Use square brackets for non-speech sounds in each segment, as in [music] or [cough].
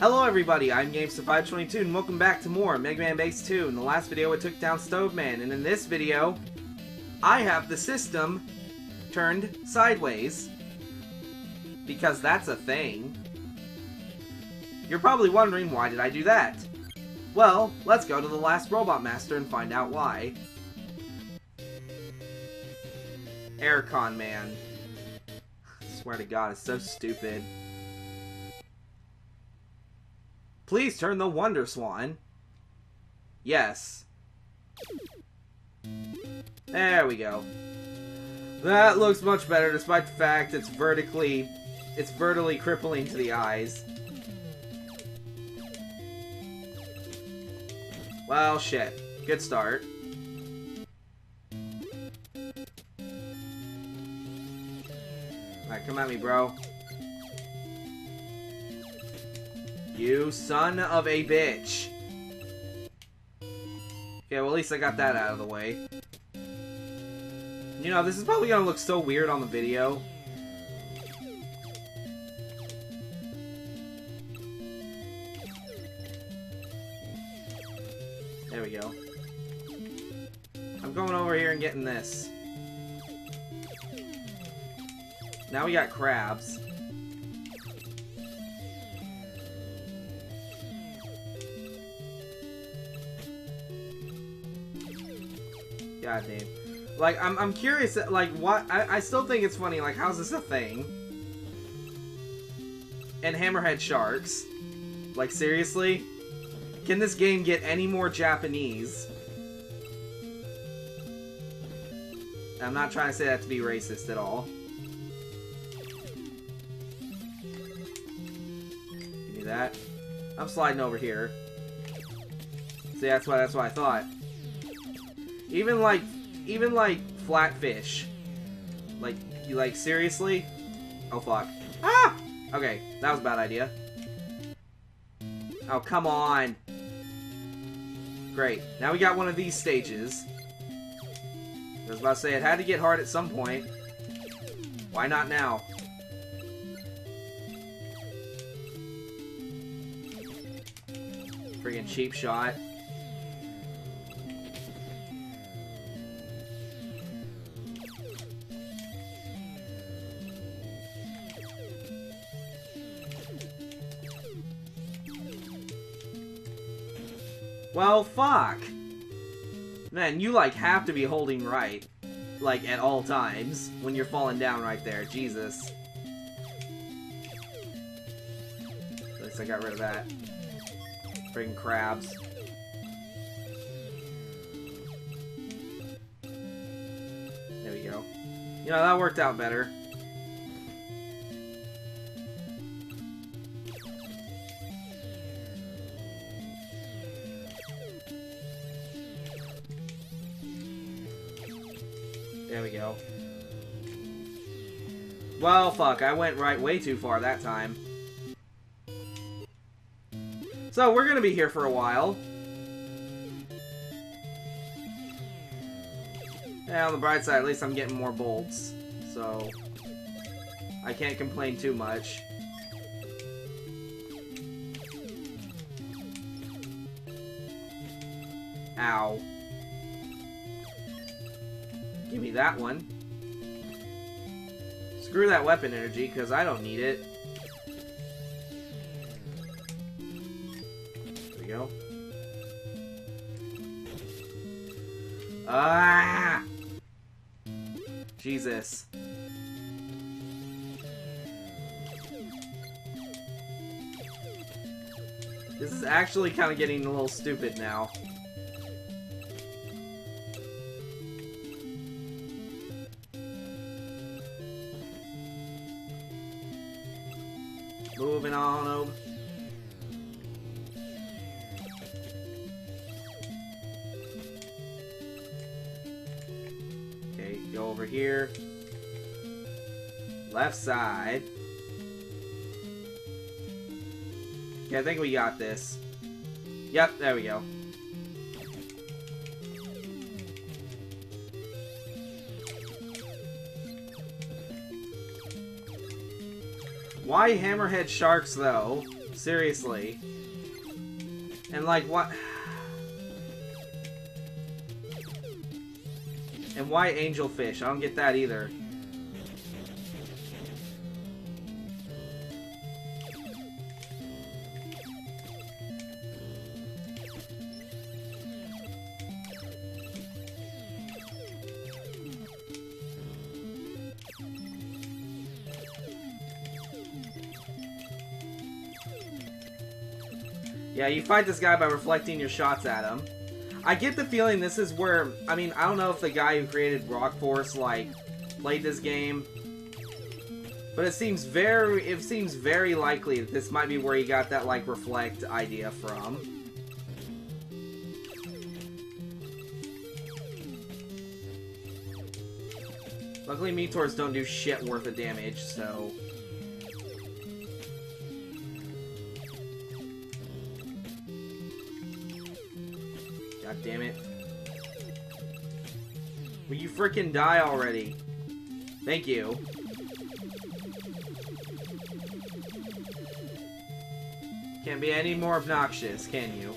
Hello everybody, I'm Gamester522 and welcome back to more Mega Man Bass 2. In the last video I took down Stoveman, and in this video, I have the system turned sideways. Because that's a thing. You're probably wondering, why did I do that? Well, let's go to the last Robot Master and find out why. Aircon Man. [laughs] I swear to god, it's so stupid. Please turn the Wonder Swan. Yes. There we go. That looks much better despite the fact it's vertically it's vertically crippling to the eyes. Well, shit. Good start. Alright, come at me, bro. You son of a bitch. Okay, well at least I got that out of the way. You know, this is probably gonna look so weird on the video. There we go. I'm going over here and getting this. Now we got crabs. Damn. Like, I'm, I'm curious, uh, like, what, I, I still think it's funny, like, how's this a thing? And Hammerhead Sharks. Like, seriously? Can this game get any more Japanese? I'm not trying to say that to be racist at all. Give me that. I'm sliding over here. See, that's why that's what I thought. Even like, even like flatfish. Like, you like seriously? Oh fuck. Ah! Okay, that was a bad idea. Oh, come on. Great. Now we got one of these stages. I was about to say, it had to get hard at some point. Why not now? Friggin' cheap shot. Well, fuck. Man, you, like, have to be holding right. Like, at all times. When you're falling down right there. Jesus. At least I got rid of that. Friggin' crabs. There we go. You know, that worked out better. Well, fuck, I went right way too far that time. So, we're gonna be here for a while. Yeah, on the bright side, at least I'm getting more bolts. So, I can't complain too much. Ow. Give me that one. Screw that weapon energy, because I don't need it. There we go. Ah! Jesus. This is actually kind of getting a little stupid now. Moving on over. Okay, go over here. Left side. Okay, I think we got this. Yep, there we go. Why hammerhead sharks, though? Seriously. And like what? [sighs] And why angelfish? I don't get that either. You fight this guy by reflecting your shots at him. I get the feeling this is where, I mean, I don't know if the guy who created Rock Force, like, played this game, but it seems very, it seems very likely that this might be where he got that, like, reflect idea from. Luckily, Meteors don't do shit worth of damage, so... damn it. Will you freaking die already? Thank you. Can't be any more obnoxious, can you?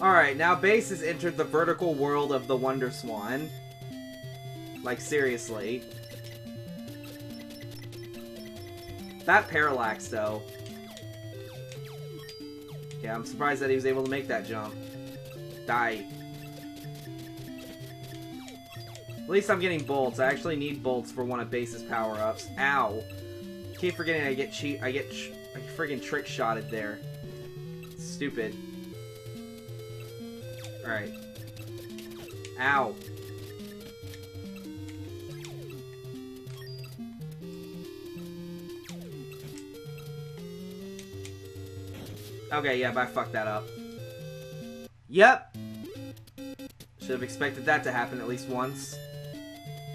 Alright, now Bass has entered the vertical world of the Wonder Swan. Like, seriously. That parallax, though. I'm surprised that he was able to make that jump. Die. At least I'm getting bolts. I actually need bolts for one of Bass's power-ups. Ow. Keep forgetting I get cheat. I get I friggin' trick shotted there. Stupid. Alright. Ow. Okay, yeah, I fucked that up. Yep. Should have expected that to happen at least once.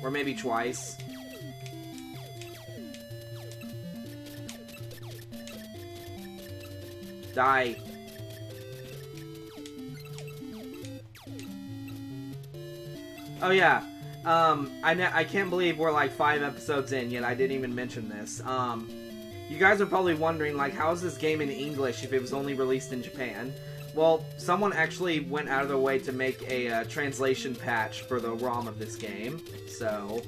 Or maybe twice. Die. Oh yeah, um, I, I can't believe we're like five episodes in yet I didn't even mention this. Um, you guys are probably wondering, like, how is this game in English if it was only released in Japan? Well, someone actually went out of their way to make a uh, translation patch for the ROM of this game, so...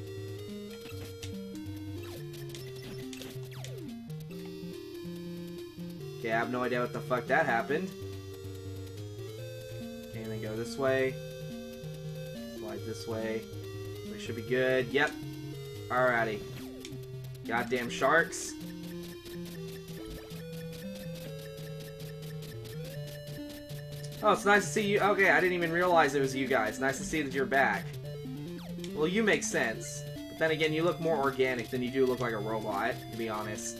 Okay, I have no idea what the fuck that happened. Okay, and then go this way. Slide this way. We should be good. Yep. Alrighty. Goddamn sharks. Oh, it's nice to see you. Okay, I didn't even realize it was you guys. Nice to see that you're back. Well, you make sense. But then again, you look more organic than you do look like a robot, to be honest.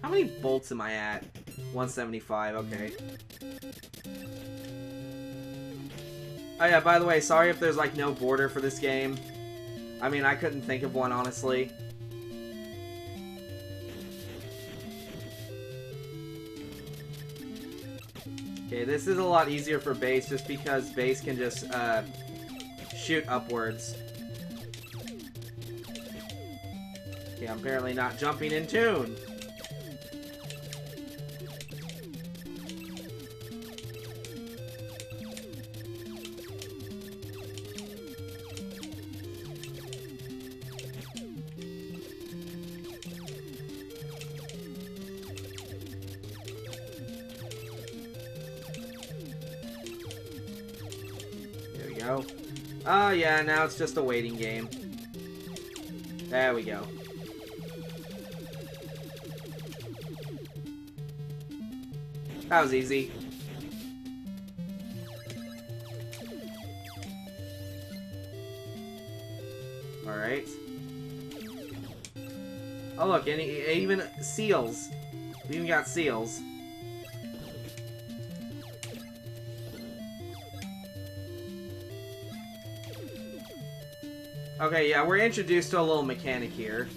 How many bolts am I at? 175, okay. Oh yeah, by the way, sorry if there's like no border for this game. I mean, I couldn't think of one, honestly. Okay, this is a lot easier for Bass just because Bass can just uh, shoot upwards. Okay, I'm apparently not jumping in tune. Yeah, now it's just a waiting game. There we go. That was easy. Alright. Oh look, and even seals. We even got seals. Okay, yeah, we're introduced to a little mechanic here.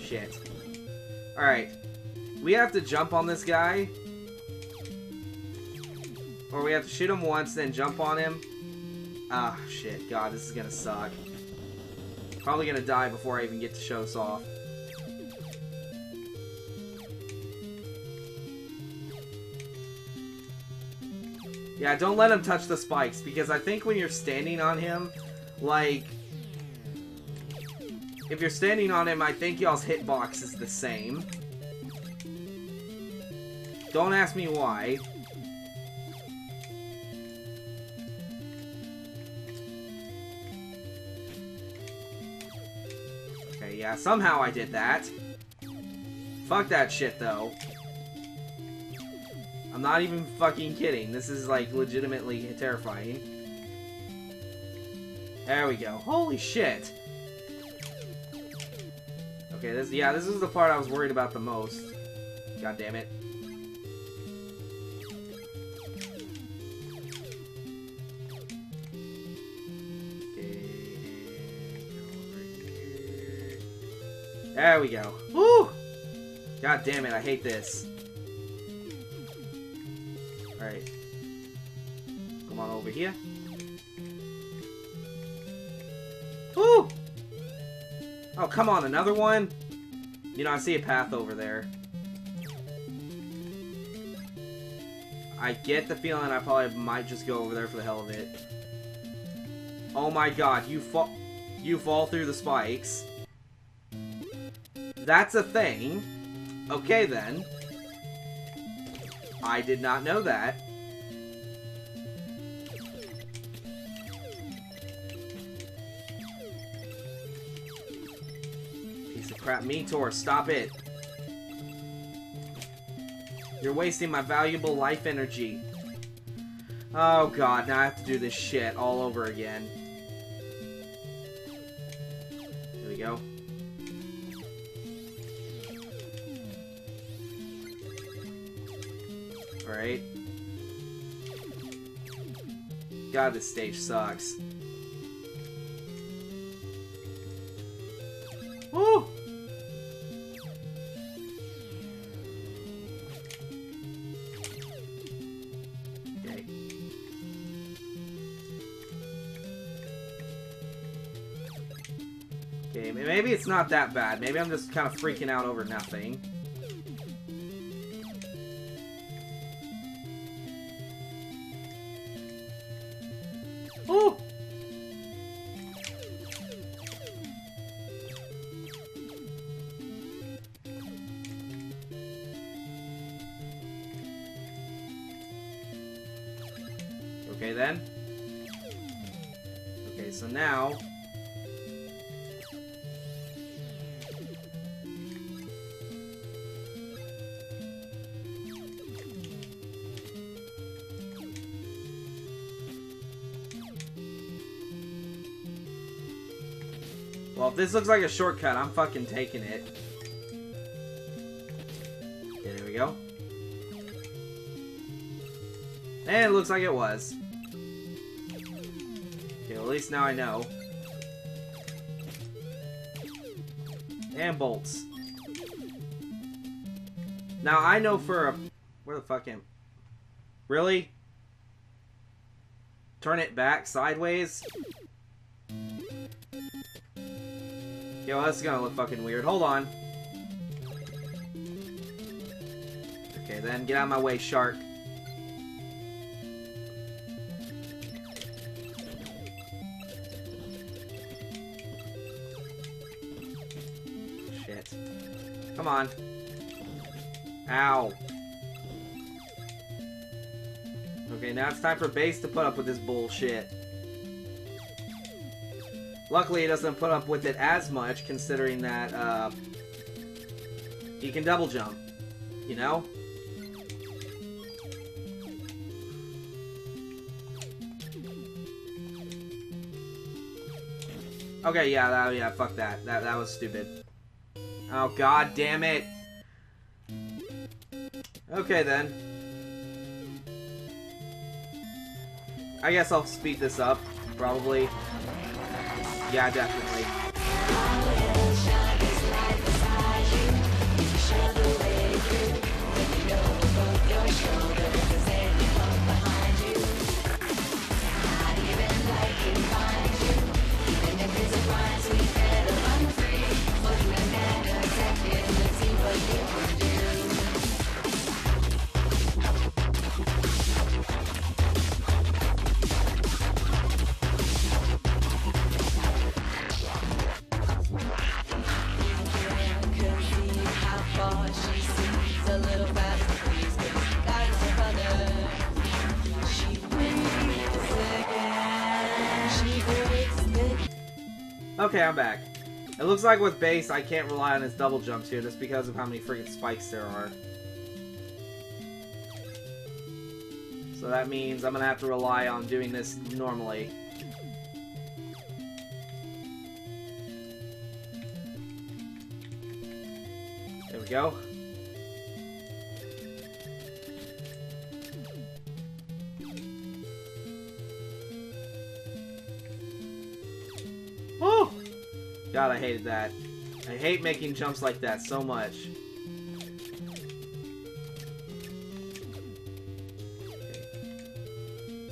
Shit. Alright. We have to jump on this guy. Or we have to shoot him once, then jump on him. Ah, shit. God, this is gonna suck. Probably gonna die before I even get to show this off. Yeah, don't let him touch the spikes, because I think when you're standing on him, like... If you're standing on him, I think y'all's hitbox is the same. Don't ask me why. Okay, yeah, somehow I did that. Fuck that shit, though. I'm not even fucking kidding. This is, like, legitimately terrifying. There we go. Holy shit! Okay, this, yeah, this is the part I was worried about the most. God damn it. There we go. Woo! God damn it, I hate this. Alright. Come on over here. Oh, come on, another one? You know, I see a path over there. I get the feeling I probably might just go over there for the hell of it. Oh my god, you fall you fall through the spikes. That's a thing. Okay then. I did not know that. Crap Meteor, stop it. You're wasting my valuable life energy. Oh god, now I have to do this shit all over again. Here we go. Alright. God, this stage sucks. Okay, maybe it's not that bad. Maybe I'm just kind of freaking out over nothing. Well, if this looks like a shortcut, I'm fucking taking it. There we go. And it looks like it was. Okay, well, at least now I know. And bolts. Now, I know for a... Where the fuck am... Really? Turn it back sideways? Yo, that's gonna look fucking weird. Hold on. Okay, then get out of my way, shark. Shit. Come on. Ow. Okay, now it's time for Bass to put up with this bullshit. Luckily, he doesn't put up with it as much, considering that, uh, he can double jump, you know? Okay, yeah, that, yeah, fuck that. That, that was stupid. Oh, god damn it. Okay, then. I guess I'll speed this up, probably. Yeah, definitely. Okay, I'm back. It looks like with Bass, I can't rely on his double jumps here just because of how many freaking spikes there are. So that means I'm gonna have to rely on doing this normally. There we go. God, I hated that. I hate making jumps like that so much.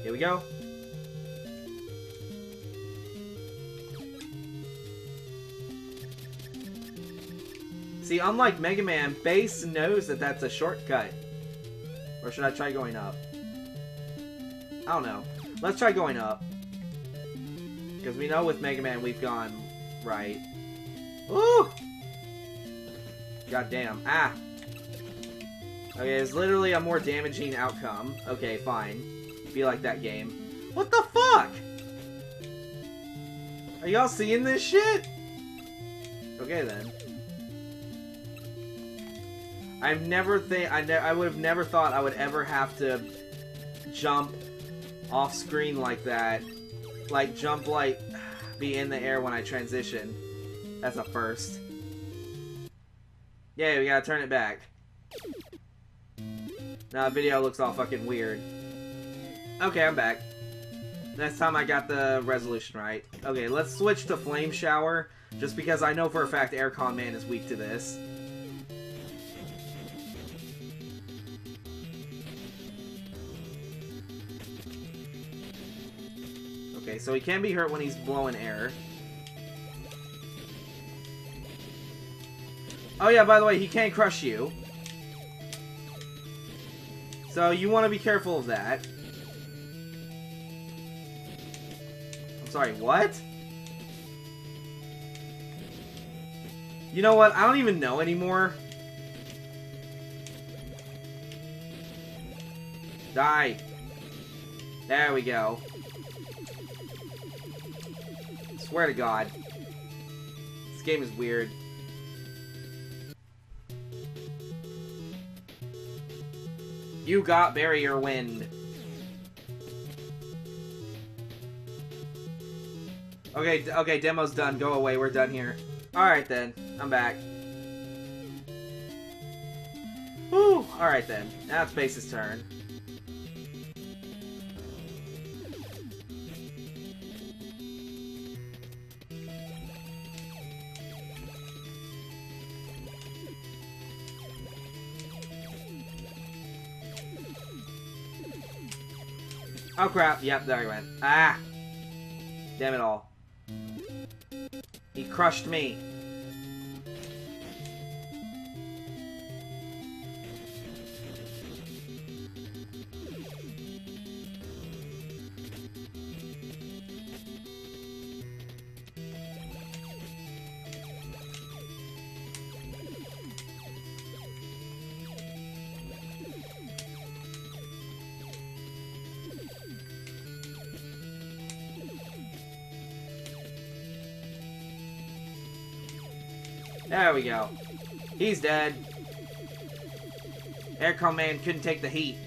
Here we go. See, unlike Mega Man, Bass knows that that's a shortcut. Or should I try going up? I don't know. Let's try going up. Because we know with Mega Man we've gone right. Ooh! God damn. Ah! Okay, it's literally a more damaging outcome. Okay, fine. Be like that game. What the fuck? Are y'all seeing this shit? Okay then. I've never think I ne I would have never thought I would ever have to jump off screen like that. Like jump like be in the air when I transition. That's a first. Yeah, we gotta turn it back. Now the video looks all fucking weird. Okay, I'm back. Next time I got the resolution right. Okay, let's switch to Flame Shower, just because I know for a fact Aircon Man is weak to this. So he can be hurt when he's blowing air. Oh yeah, by the way, he can't crush you. So you want to be careful of that. I'm sorry, what? You know what? I don't even know anymore. Die. There we go. Swear to God. This game is weird. You got barrier wind. Okay, okay, demo's done. Go away. We're done here. Alright then. I'm back. Whew. Alright then. Now it's Bass's turn. Oh crap, yep, there he went. Ah! Damn it all. He crushed me. There we go. He's dead. Aircon Man couldn't take the heat.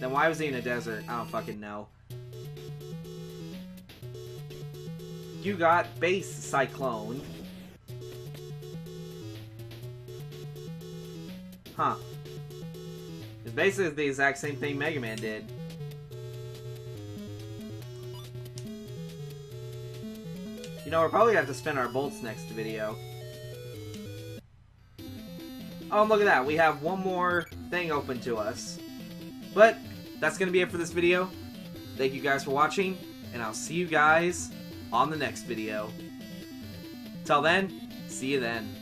Then why was he in a desert? I don't fucking know. You got Bass Cyclone. Huh. It's basically the exact same thing Mega Man did. You know, we're probably gonna have to spin our bolts next video. Oh, look at that. We have one more thing open to us. But, that's going to be it for this video. Thank you guys for watching, and I'll see you guys on the next video. Till then, see you then.